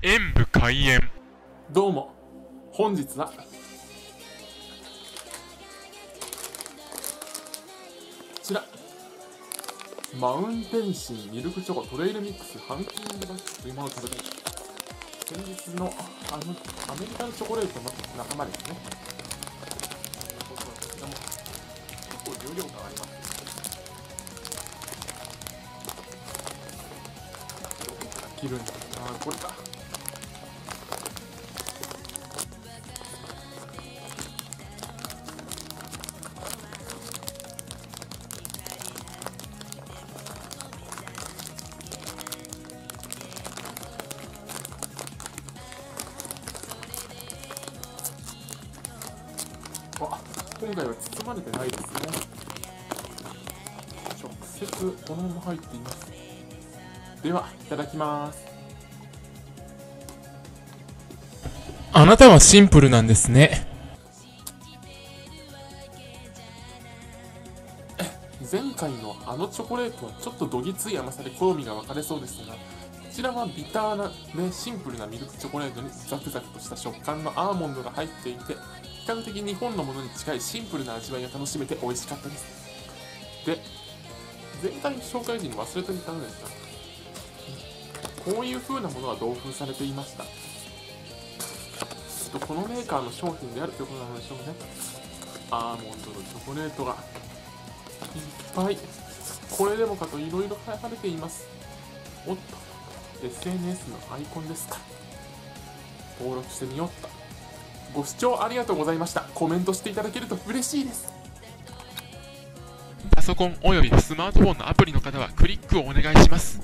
演武開演。どうも本日はこちら。マウンテンシンミルクチョコトレイルミックスハンキングバッグというものを食べたい先日のあのアメリカのチョコレートの仲間ですねこちらも結構重量感あります。切るんだ。あこれか。あ今回は包まれてないですね。直接このまま入っています。ではいただきます。あなたはシンプルなんですね。前回のあのチョコレートはちょっとどぎつい甘さで好みが分かれそうですがこちらはビターな、ね、シンプルなミルクチョコレートにザクザクとした食感のアーモンドが入っていて比較的日本のものに近いシンプルな味わいが楽しめて美味しかったです。で前回紹介時に忘れていたのですがこういう風なものが同封されていました。とこのメーカーの商品であるということなのでしょうねアーモンドのチョコレートがいっぱいこれでもかといろいろ書かれています。おっと SNS のアイコンですか。登録してみよっと。ご視聴ありがとうございました。コメントしていただけると嬉しいです。パソコンおよびスマートフォンのアプリの方はクリックをお願いします。